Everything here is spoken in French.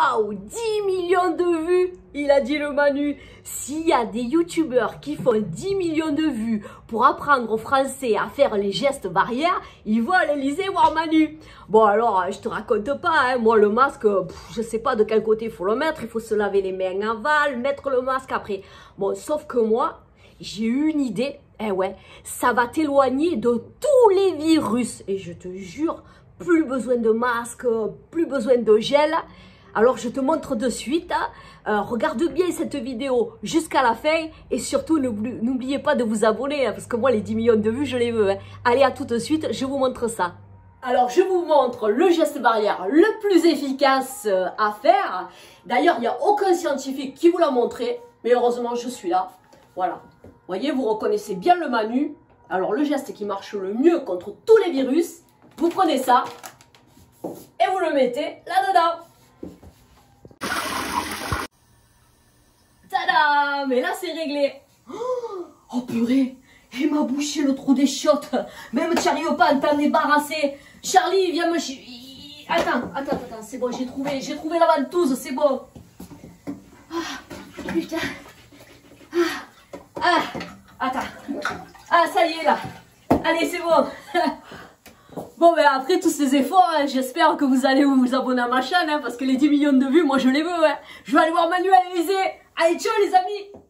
Waouh 10 millions de vues Il a dit le Manu. S'il y a des youtubeurs qui font 10 millions de vues pour apprendre au français à faire les gestes barrières, ils vont à l'Elysée voir Manu. Bon alors, je te raconte pas, hein, moi le masque, pff, je sais pas de quel côté il faut le mettre, il faut se laver les mains avant, mettre le masque après. Bon, sauf que moi, j'ai eu une idée, eh ouais, ça va t'éloigner de tous les virus. Et je te jure, plus besoin de masque, plus besoin de gel. Alors je te montre de suite. Hein. Euh, regarde bien cette vidéo jusqu'à la fin et surtout n'oubliez pas de vous abonner hein, parce que moi les 10 millions de vues je les veux. Hein. Allez à tout de suite, je vous montre ça. Alors je vous montre le geste barrière le plus efficace euh, à faire. D'ailleurs il n'y a aucun scientifique qui vous l'a montré, mais heureusement je suis là. Voilà. Voyez, vous reconnaissez bien le Manu. Alors le geste qui marche le mieux contre tous les virus, vous prenez ça et vous le mettez là-dedans. Mais là, c'est réglé. Oh, purée Il m'a bouché le trou des chiottes. Même à t'en débarrasser. Charlie, viens me... Attends, attends, attends, c'est bon, j'ai trouvé, j'ai trouvé la ventouse, c'est bon. Ah, putain. Ah, ah, attends. Ah, ça y est, là. Allez, c'est bon. Bon, ben après tous ces efforts, hein, j'espère que vous allez vous abonner à ma chaîne, hein, parce que les 10 millions de vues, moi je les veux. Hein. Je vais aller voir Manuel Élysée. Allez, ciao les amis